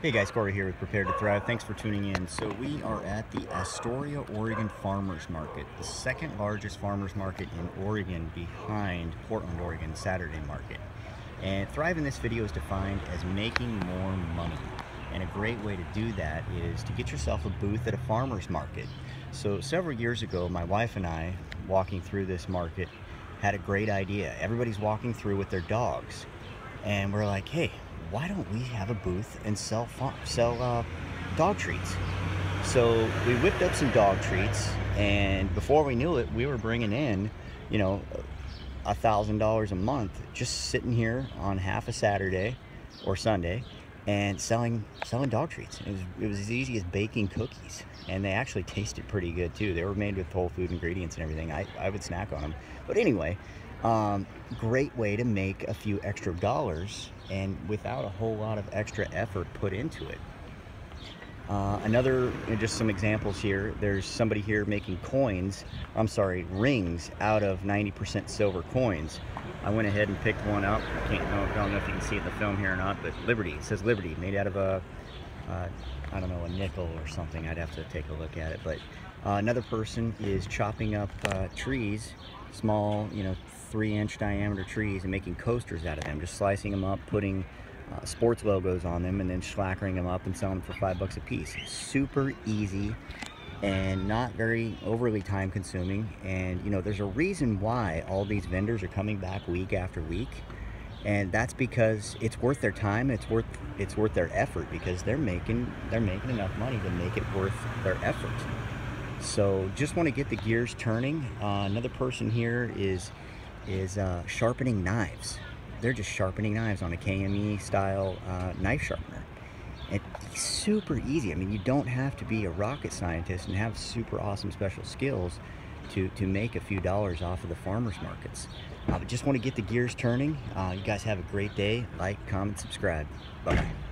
Hey guys, Corey here with Prepared to Thrive. Thanks for tuning in. So we are at the Astoria, Oregon Farmers Market, the second largest farmers market in Oregon behind Portland, Oregon Saturday Market. And Thrive in this video is defined as making more money. And a great way to do that is to get yourself a booth at a farmer's market. So several years ago, my wife and I, walking through this market, had a great idea. Everybody's walking through with their dogs. And we're like, hey, why don't we have a booth and sell sell uh, dog treats? So we whipped up some dog treats, and before we knew it, we were bringing in, you know, a thousand dollars a month just sitting here on half a Saturday or Sunday and selling selling dog treats. It was, it was as easy as baking cookies, and they actually tasted pretty good too. They were made with whole food ingredients and everything. I, I would snack on them. But anyway, um, great way to make a few extra dollars and without a whole lot of extra effort put into it. Uh, another, just some examples here. There's somebody here making coins, I'm sorry, rings out of 90% silver coins. I went ahead and picked one up. I can't know, I don't know if you can see it in the film here or not, but Liberty, it says Liberty, made out of a, uh, I don't know, a nickel or something. I'd have to take a look at it. But another person is chopping up uh, trees, small, you know, three inch diameter trees and making coasters out of them, just slicing them up, putting uh, sports logos on them and then schlackering them up and selling them for five bucks a piece. Super easy and not very overly time consuming. And you know, there's a reason why all these vendors are coming back week after week. And that's because it's worth their time. It's worth it's worth their effort because they're making they're making enough money to make it worth their effort. So just want to get the gears turning. Uh, another person here is is uh, sharpening knives. They're just sharpening knives on a KME style uh, knife sharpener. It's super easy. I mean, you don't have to be a rocket scientist and have super awesome special skills to, to make a few dollars off of the farmers markets. Uh, but just want to get the gears turning. Uh, you guys have a great day. Like, comment, subscribe. Bye-bye.